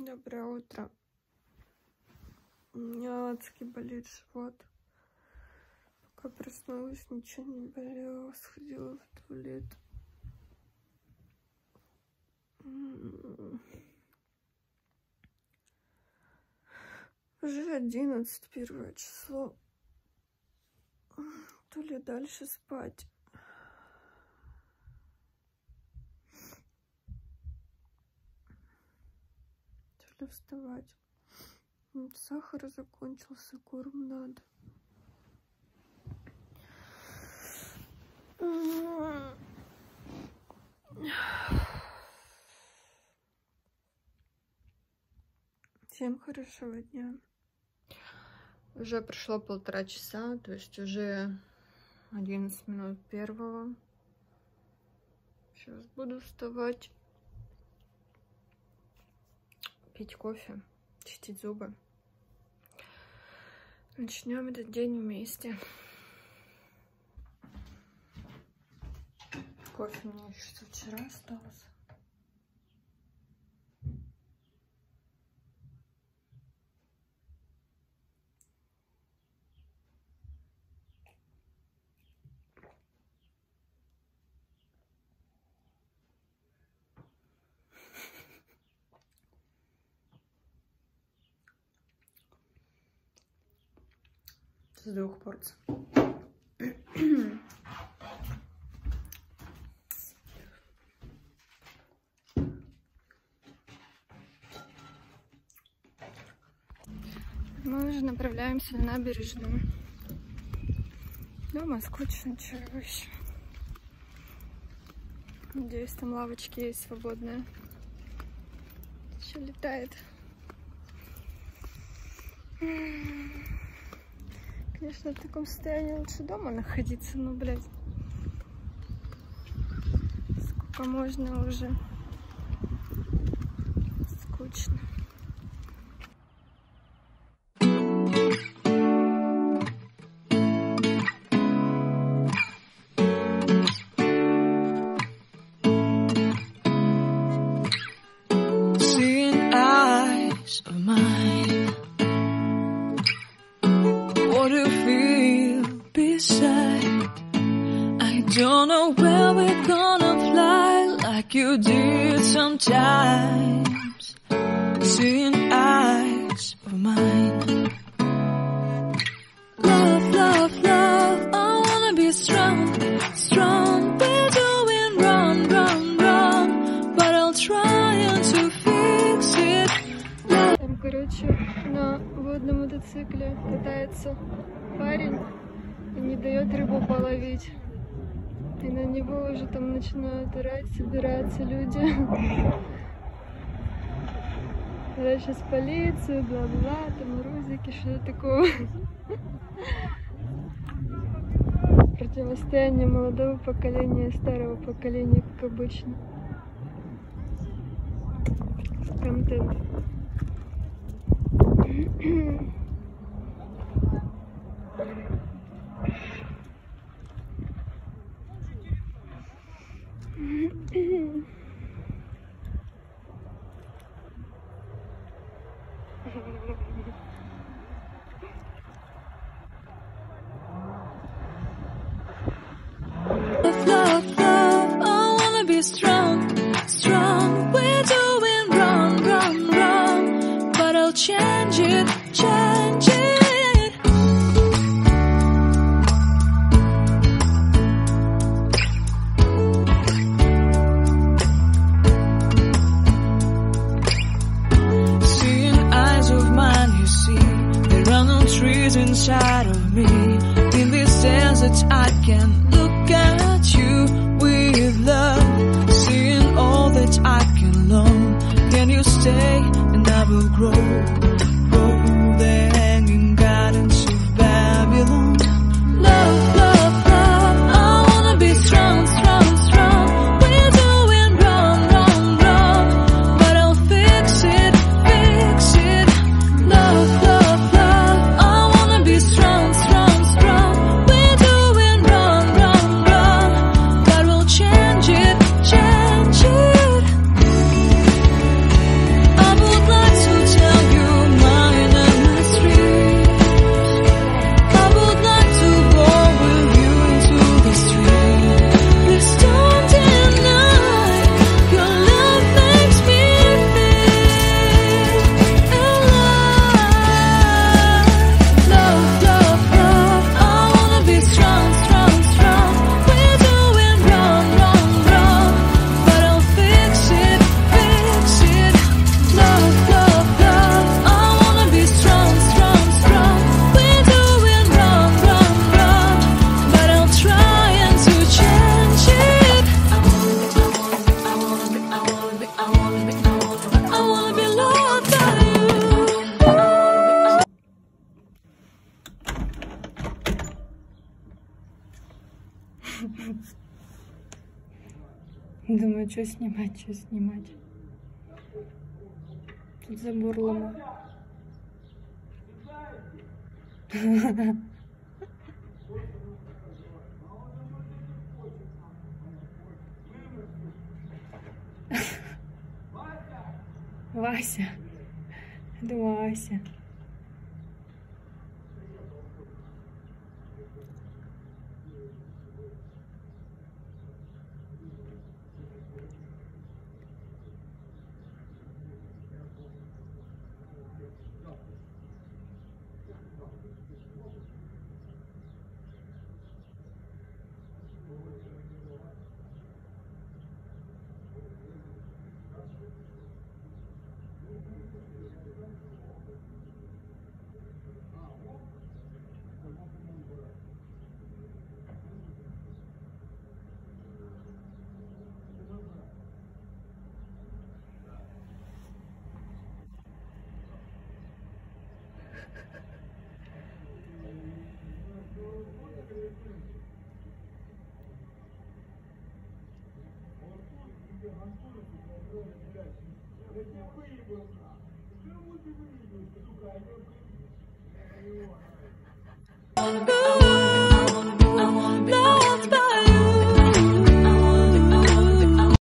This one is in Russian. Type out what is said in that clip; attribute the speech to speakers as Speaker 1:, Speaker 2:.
Speaker 1: Доброе утро. У меня адски болит живот. Пока проснулась, ничего не болело. Сходила в туалет. Уже одиннадцать, первое число. То ли дальше спать. Ли вставать. Сахар закончился, корм надо. Всем хорошего дня. Уже прошло полтора часа, то есть уже 11 минут первого. Сейчас буду вставать, пить кофе, чистить зубы. Начнем этот день вместе. Кофе мне еще вчера остался. С двух порций. Мы уже направляемся на набережную. Дома скучно, чарующе. Надеюсь, там лавочки есть свободные. Еще летает. Конечно, в таком состоянии лучше дома находиться, но, блядь, сколько можно уже. Скучно.
Speaker 2: Of mine. What feel beside? I don't know where we're gonna fly like you did sometimes. Seeing eyes of mine. Love, love, love. I wanna be strong, strong. We're doing wrong, wrong, wrong. But I'll try to fix it.
Speaker 1: Там, короче, на водном мотоцикле катается парень Не дает рыбу половить. И на него уже там начинают орать, собираются люди. Да, сейчас полицию, бла-бла, там розыки, что такого. Противостояние молодого поколения и старого поколения, как обычно. Контент.
Speaker 2: Love, love, love. I wanna be strong, strong. Grow Думаю, что снимать, что снимать. Тут забор ломал. Вася. Это Вася.
Speaker 3: Oh,